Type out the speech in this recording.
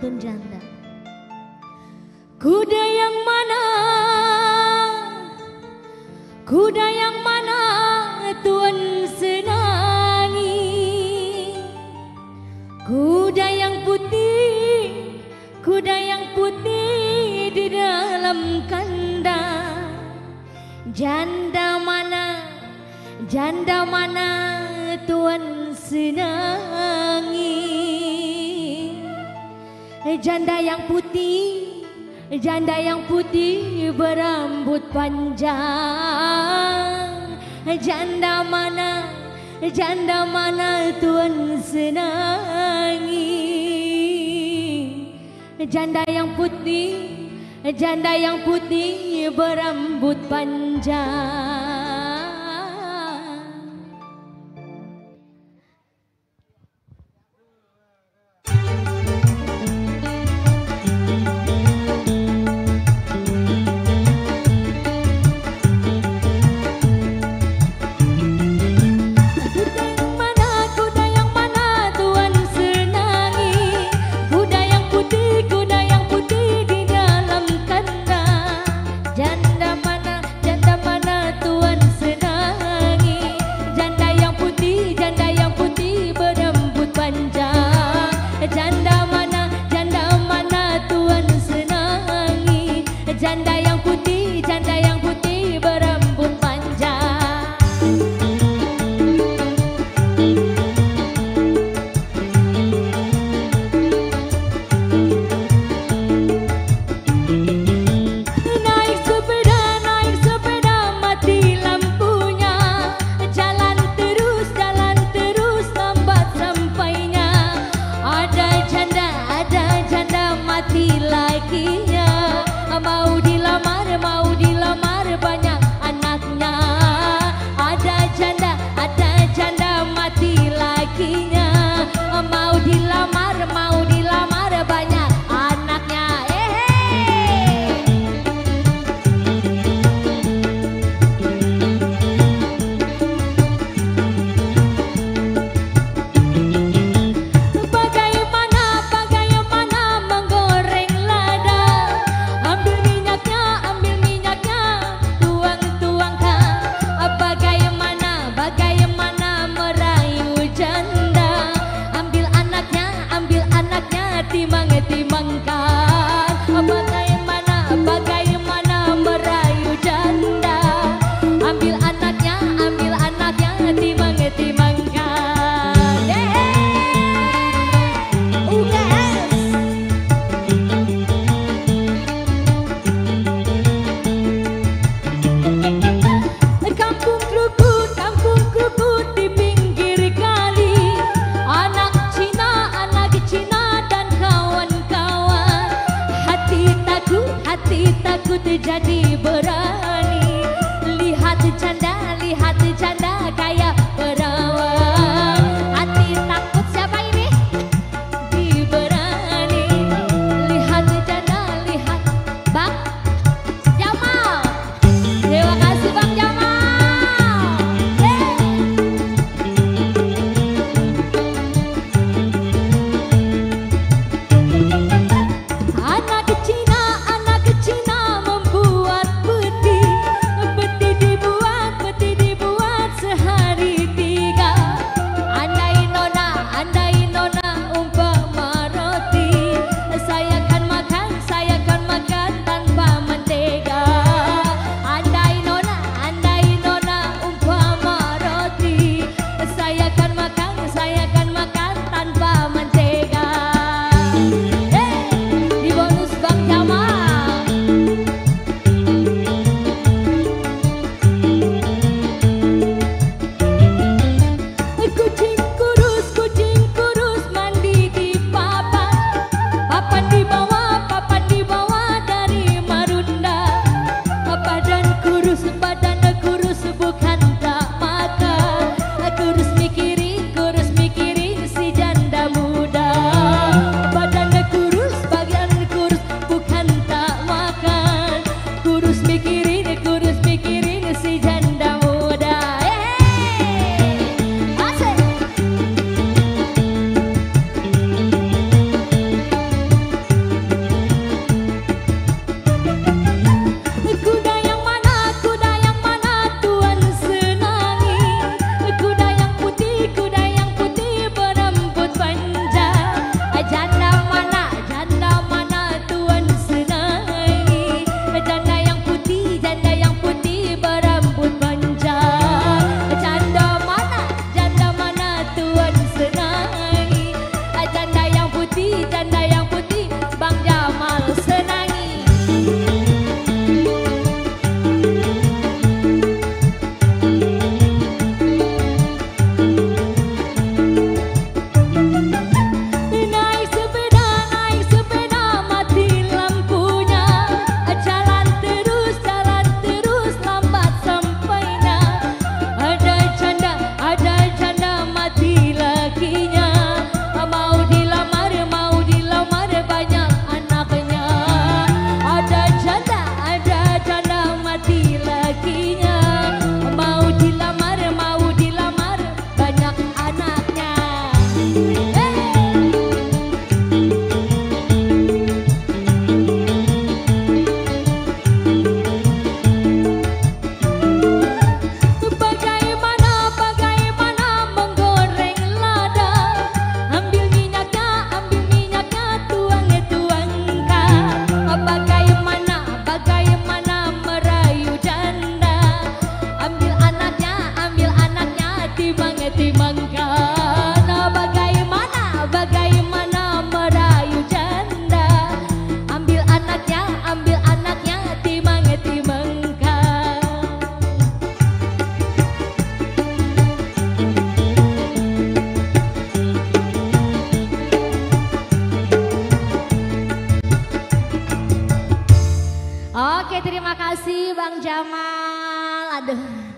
Tun Janda Kuda yang mana? Kuda yang mana Tuan senangi? Kuda yang putih Kuda yang putih Di dalam kandang. Janda mana? Janda mana Tuan senangi Janda yang putih. Janda yang putih berambut panjang. Janda mana? Janda mana Tuan senangi? Janda yang putih. Janda yang putih berambut panjang Canda yang putih canda yang putih berembun panjang. Naik sepeda naik sepeda mati lampunya. Jalan terus jalan terus lambat sampainya. Ada ada mati mau God.